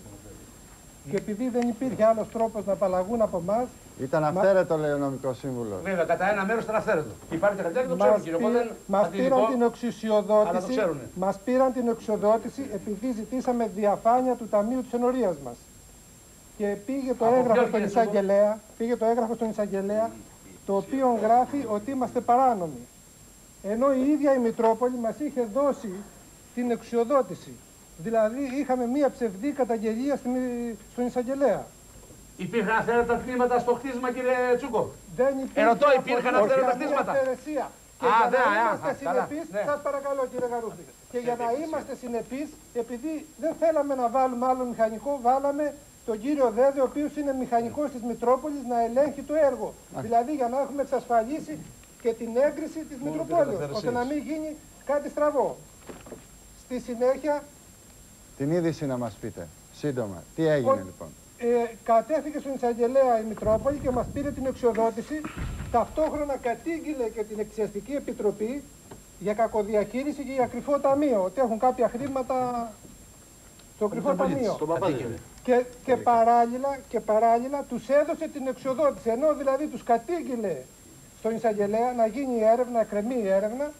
και επειδή δεν υπήρχε άλλος τρόπος να απαλλαγούν από εμάς, Ήταν αυθαίρετο, λέει ο νομικός σύμβουλος. Βέβαια, κατά ένα μέρος ήταν αυθαίρετο. Υπάρχει χαρτιά και το ξέρουν μας, κύριε. πή- Οπότε μας πήραν την αλλά το οξυσιοδότηση, ξέρουνε. μας πήραν την οξυσιοδότηση επειδή ζητήσαμε διαφάνεια του Ταμείου της Ενορίας μας. Και πήγε το Από έγγραφο ποιον, στον κύριε Σούγκο; εισαγγελέα, πήγε το έγγραφο στον εισαγγελέα, το οποίο γράφει ότι είμαστε παράνομοι. Ενώ η ίδια η Μητρόπολη μας είχε δώσει την εξουσιοδότηση. Δηλαδή είχαμε μία ψευδή καταγγελία στην- στον εισαγγελέα. Υπήρχαν αυθαίρετα τμήματα στο χτίσμα, κύριε Τσούκο. Δεν υπήρχε Ερωτώ, υπήρχαν απολύτως αυθαίρετα καμία χτίσματα. αυθαιρεσία. Και Α, για ναι, να α, είμαστε α, καλά, συνεπείς, ναι. σας παρακαλώ κύριε Γαρούφη, και για να είμαστε συνεπείς, επειδή δεν θέλαμε να βάλουμε άλλο μηχανικό, βάλαμε τον κύριο Δέδε, ο οποίος είναι μηχανικός της Μητρόπολης, να ελέγχει το έργο. Δηλαδή για να έχουμε εξασφαλίσει και την έγκριση της Μητροπόλεως, ώστε να μην γίνει κάτι στραβό. Στη συνέχεια Την είδηση να μας πείτε. Σύντομα. Τι έγινε Ο- λοιπόν; ε, κατέφυγε στον εισαγγελέα η Μητρόπολη και μας πήρε την εξοδότηση. Ταυτόχρονα κατήγγειλε και την Εκκλησιαστική Επιτροπή για κακοδιαχείριση και για κρυφό ταμείο. Ότι έχουν κάποια χρήματα στο κρυφό ταμείο. Και, και, παράλληλα, και παράλληλα τους έδωσε την εξοδότηση. Ενώ δηλαδή τους κατήγγειλε στον εισαγγελέα να γίνει η έρευνα, να κρεμεί η έρευνα,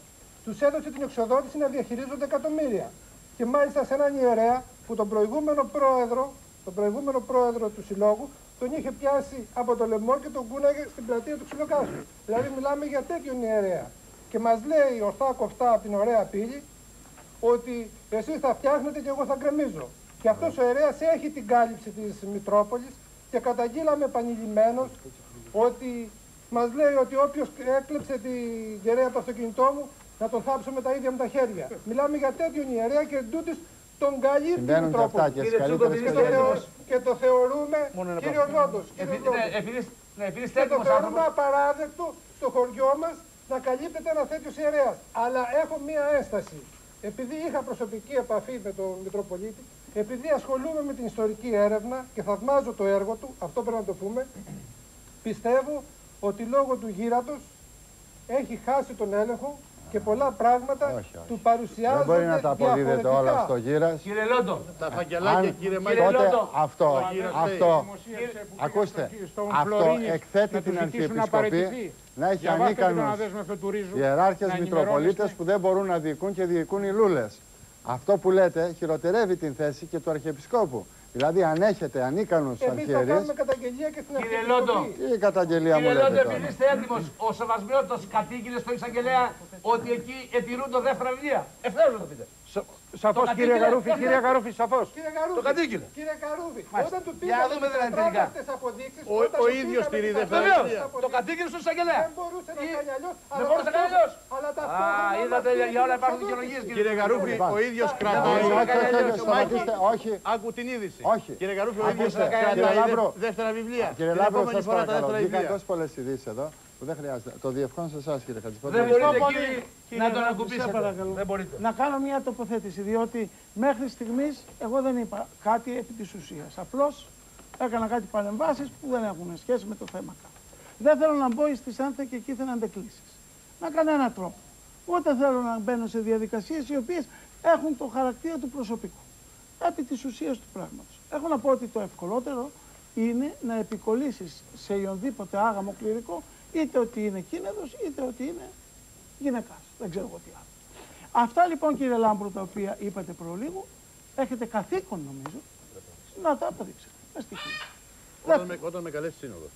τους έδωσε την εξοδότηση να διαχειρίζονται εκατομμύρια. Και μάλιστα σε έναν ιερέα που τον προηγούμενο πρόεδρο, τον προηγούμενο πρόεδρο του συλλόγου, τον είχε πιάσει από το λαιμό και τον κούναγε στην πλατεία του Ξυλοκάσου. Δηλαδή μιλάμε για τέτοιον ιερέα. Και μας λέει ορθά κοφτά από την ωραία πύλη ότι εσείς θα φτιάχνετε και εγώ θα γκρεμίζω. Και αυτός ο ιερέας έχει την κάλυψη της Μητρόπολης και καταγγείλαμε επανειλημμένως ότι μας λέει ότι όποιος έκλεψε την ιερέα από το αυτοκίνητό μου να τον θάψω με τα ίδια μου τα χέρια. Μιλάμε για τέτοιον ιερέα και εντούτοις τον καλύπτει η Συμβαίνουν και αυτά Μητρόπολη. και στις Κύριε καλύτερες Τσούκο, Και το, θεω- περιπτώσεις. και το θεωρούμε, κύριο Λόντος, κύριο Επειδή- Λόντος. ναι, επειδή- ναι, επειδή είστε Και το έτοιμος θεωρούμε άνθρωπος. απαράδεκτο στο χωριό μας να καλύπτεται ένα τέτοιο ιερέας. Αλλά έχω μία ένσταση. Επειδή είχα προσωπική επαφή με τον Μητροπολίτη, επειδή ασχολούμαι με την ιστορική έρευνα και θαυμάζω το έργο του, αυτό πρέπει να το πούμε, πιστεύω ότι λόγω του γύρατος έχει χάσει τον έλεγχο και πολλά πράγματα Όχι, όχι. του παρουσιάζονται Δεν μπορεί να τα αποδίδετε όλα διαφορετικά. στο γύρας. Κύριε Λόντο, Τα φακελάκια, Αν κύριε Κύριε Μάγια. τότε Λόντο. αυτό, αυτό, Δημοσίευσε που πήγε ακούστε, στο- στον αυτό Φλωρίνη εκθέτει να την τους ζητήσουν να Αρχιεπισκοπή παραιτηθεί. να έχει Διαβάστε τον ανίκανους αναδέσμευτο του Ρίζου. ιεράρχες να Μητροπολίτες ενημερώνεστε. που δεν μπορούν να διοικούν και διοικούν οι λούλες. Αυτό που λέτε χειροτερεύει την θέση και του Αρχιεπισκόπου. Δηλαδή αν έχετε ανίκανους Εμείς θα αρχιερείς, κάνουμε καταγγελία και στην Κύριε Αρχιεπισκοπή. Λόντο. τι καταγγελία μου Κύριε λέτε Λόντο, τώρα; επειδή είστε έτοιμος, ο Σεβασμιώτος κατήγγειλε στο εισαγγελέα ότι εκεί ετηρούν το δεύτερα βιβλία. Ευθέως να το πείτε. Σαφώς Το κύριε κατήγγειλε. Γαρούφη, κύριε Γαρούφη, σαφώς. Κύριε Γαρούφη, Το κατήγγειλε. Κύριε Καρούβη, Μάλιστα. όταν του Για πήγαμε να δούμε τις δηλαδή τελικά. ατράπευτες αποδείξεις, Ο- όταν ο του ίδιος πήγαμε στηρεί τις δεύτερα ατράπευτες Βεβαίως, αποδείξεις, το κατήγγειλε στο εισαγγελέα. Δεν μπορούσε να Ή- κάνει αλλιώς, Δεν αλλά μπορούσε να κάνει ταυτόχρονα- αλλιώς. Αλλά Α, ταυτόχρονα είδατε, μας για, για όλα πήρε υπάρχουν την δικαιολογίες. Κύριε Γαρούφη, ο ίδιος Όχι, κρατάει. όχι, όχι, όχι, Μάκη, σταματήστε, όχι. Άκου την είδηση. Όχι. Κύριε Γαρούφη, ο ίδιος Ακούστε, κύριε κρατάει Λάμπρο. δε- δεύτερα βιβλία. Κύριε Την Λάμπρο, επόμενη σας φορά τα παρακαλώ. δεύτερα Βγήκαν βιβλία. τόσες πολλές ειδήσεις εδώ που δεν χρειάζεται. Το διευκόνω σε εσάς κύριε Χατζηπότη. Δεν μπορείτε πολύ, κύριε κύριε να τον Γαρούφη, ακουμπήσετε. σε παρακαλώ. Δεν μπορείτε. Να κάνω μια τοποθέτηση, διότι μέχρι στιγμής εγώ δεν είπα κάτι επί της ουσίας. Απλώς έκανα κάτι παρεμβάσεις που δεν έχουν σχέση με το θέμα καν. Δεν θέλω να μπω στις άνθε και κήθεν αντεκλήσεις. Με κανένα τρόπο. Ούτε θέλω να μπαίνω σε διαδικασίες οι οποίες έχουν το χαρακτήρα του προσωπικού. Επί της ουσίας του πράγματος. Έχω να πω ότι το ευκολότερο είναι να επικολλήσεις σε οποιονδήποτε άγαμο κληρικό είτε ότι είναι κίνεδος είτε ότι είναι γυναικάς. Δεν ξέρω εγώ τι άλλο. Αυτά λοιπόν κύριε Λάμπρου τα οποία είπατε προλίγου, έχετε καθήκον νομίζω να τα αποδείξετε. Με στοιχεία. Όταν με, όταν με καλέσει σύνοδος.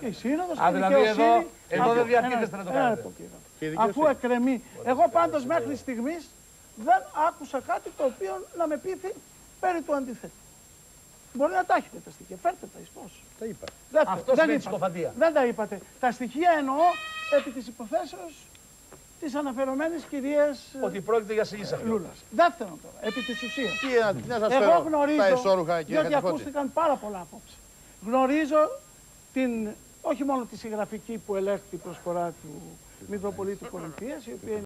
Και η σύνοδος Α, και η δηλαδή δικαιοσύνη. εδώ- εδώ Αφού- δεν διατίθεστε ένα- να το ένα κάνετε. λεπτό, κύριε. Και η Αφού δικαιοσύνη. εκκρεμεί. Εγώ πάντως μέχρι στιγμής δεν άκουσα κάτι το οποίο να με πείθει περί του αντιθέτου. Μπορεί να τα έχετε τα στοιχεία. Φέρτε τα εις πώς. Τα είπα. Δεν, Αυτός δεν σημαίνει είπατε. ψυχοφαντία. Δεν τα είπατε. Τα στοιχεία εννοώ επί της υποθέσεως της αναφερομένης κυρίας ε, Ότι πρόκειται για σύγχυση Λούλας. Δεύτερον τώρα, επί της ουσίας. Τι να, τι να σας Εγώ φέρω, γνωρίζω, τα εσώρουχα κύριε διότι Κατηφώτη. ακούστηκαν πάρα πολλά απόψε. Γνωρίζω την, όχι μόνο τη συγγραφική που ελέγχει η προσφορά του Μητροπολίτη Κορινθίας, η οποία είναι